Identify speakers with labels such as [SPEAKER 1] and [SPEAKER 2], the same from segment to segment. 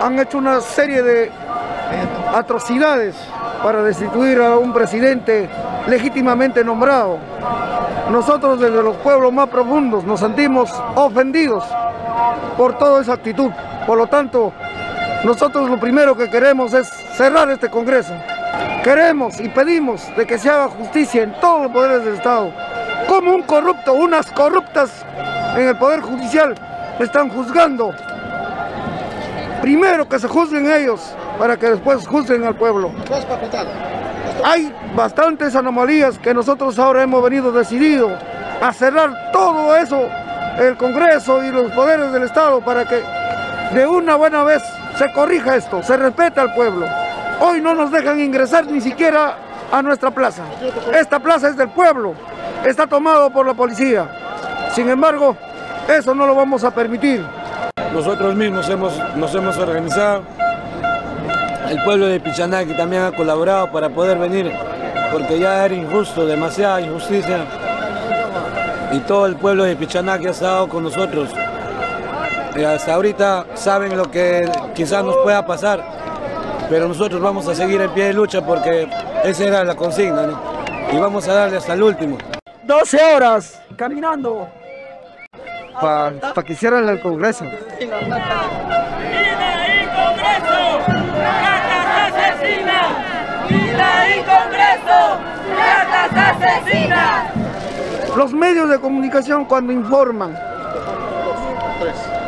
[SPEAKER 1] han hecho una serie de atrocidades para destituir a un presidente legítimamente nombrado. Nosotros desde los pueblos más profundos nos sentimos ofendidos por toda esa actitud. Por lo tanto, nosotros lo primero que queremos es cerrar este Congreso. Queremos y pedimos de que se haga justicia en todos los poderes del Estado. Como un corrupto, unas corruptas en el Poder Judicial están juzgando. Primero que se juzguen ellos para que después juzguen al pueblo. Hay bastantes anomalías que nosotros ahora hemos venido decidido a cerrar todo eso, el Congreso y los poderes del Estado para que de una buena vez se corrija esto, se respete al pueblo. Hoy no nos dejan ingresar ni siquiera a nuestra plaza. Esta plaza es del pueblo, está tomado por la policía. Sin embargo, eso no lo vamos a permitir.
[SPEAKER 2] Nosotros mismos hemos, nos hemos organizado. El pueblo de Pichanaki también ha colaborado para poder venir, porque ya era injusto, demasiada injusticia. Y todo el pueblo de Pichanaki ha estado con nosotros. Y hasta ahorita saben lo que quizás nos pueda pasar, pero nosotros vamos a seguir en pie de lucha porque esa era la consigna, ¿no? Y vamos a darle hasta el último.
[SPEAKER 1] 12 horas caminando para que hicieran el Congreso.
[SPEAKER 3] ¡Vida y Congreso! ¡Ratas asesinas! ¡Vida y Congreso! ¡Ratas asesinas!
[SPEAKER 1] Los medios de comunicación cuando informan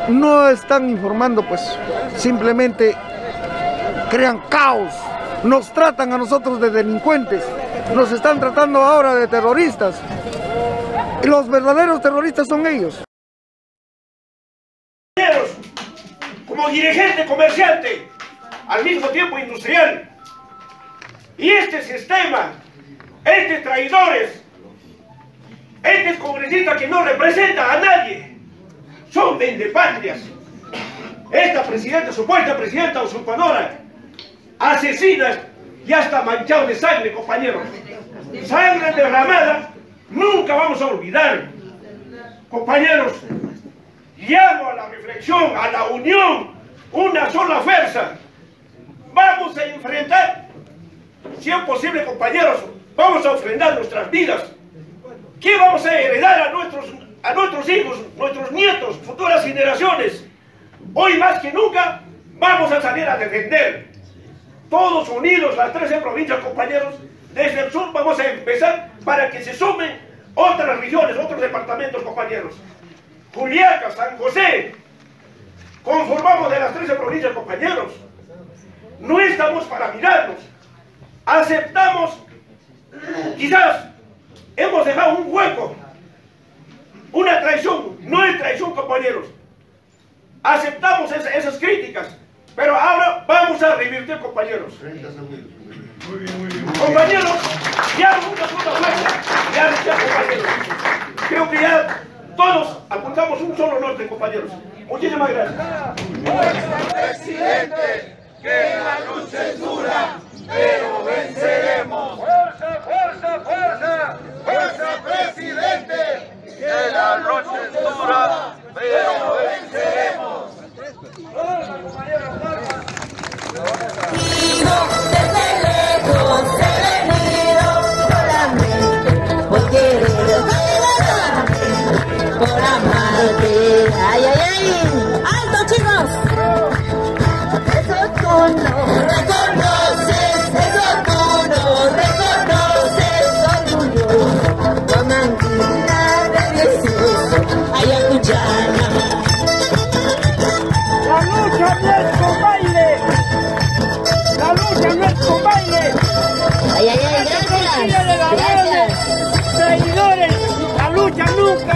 [SPEAKER 1] no están informando, pues simplemente crean caos, nos tratan a nosotros de delincuentes, nos están tratando ahora de terroristas. Y los verdaderos terroristas son ellos.
[SPEAKER 4] Como dirigente comerciante, al mismo tiempo industrial. Y este sistema, estos traidores, estos congresistas que no representan a nadie, son vendepatrias. Esta presidenta, supuesta presidenta usurpadora, asesina, ya está manchado de sangre, compañeros. Sangre derramada, nunca vamos a olvidar. Compañeros, llamo a la a la unión, una sola fuerza. Vamos a enfrentar, si es posible, compañeros, vamos a ofrendar nuestras vidas. ¿Qué vamos a heredar a nuestros, a nuestros hijos, nuestros nietos, futuras generaciones? Hoy más que nunca vamos a salir a defender. Todos unidos, las 13 provincias, compañeros, desde el sur vamos a empezar para que se sumen otras regiones, otros departamentos, compañeros. Juliaca, San José, conformamos de las 13 provincias, compañeros. No estamos para mirarnos. Aceptamos, quizás hemos dejado un hueco, una traición. No es traición, compañeros. Aceptamos esas críticas, pero ahora vamos a revirtir, compañeros. Compañeros, ya una sola ya, ya, compañeros. Creo que ya todos apuntamos un solo norte, compañeros. Muchísimas gracias.
[SPEAKER 3] presidente, que la lucha es dura, pero venceremos. Fuerza, fuerza, fuerza, fuerza, presidente, que la lucha es dura, pero
[SPEAKER 5] Ay, ay, ay. ¡Alto, chicos! Eso tú no reconoces, eso tú no reconoces, orgullo. Guamanquina de Jesús, ay, Acuchana.
[SPEAKER 6] La lucha no es con baile. La lucha no es con baile.
[SPEAKER 5] Ay, ay, ay, gracias. Gracias.
[SPEAKER 6] traidores. La lucha nunca